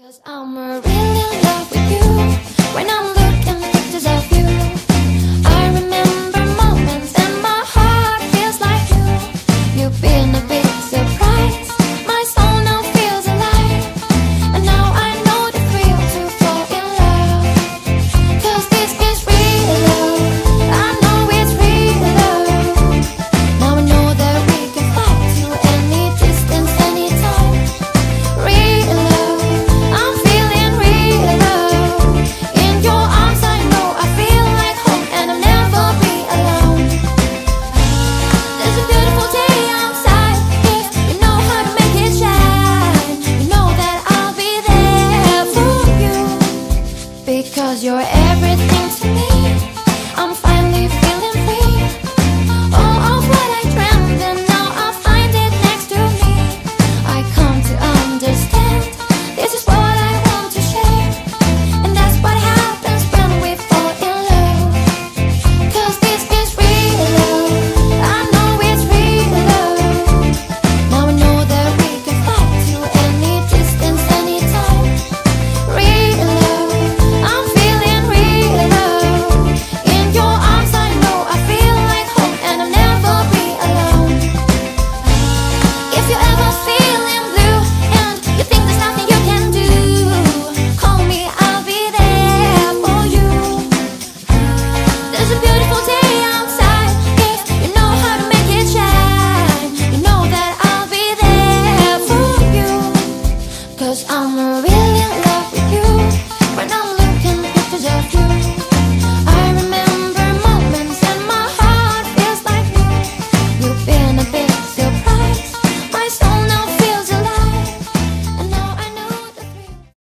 Cause I'm really in love with you. When I'm Cause you're everything I'm a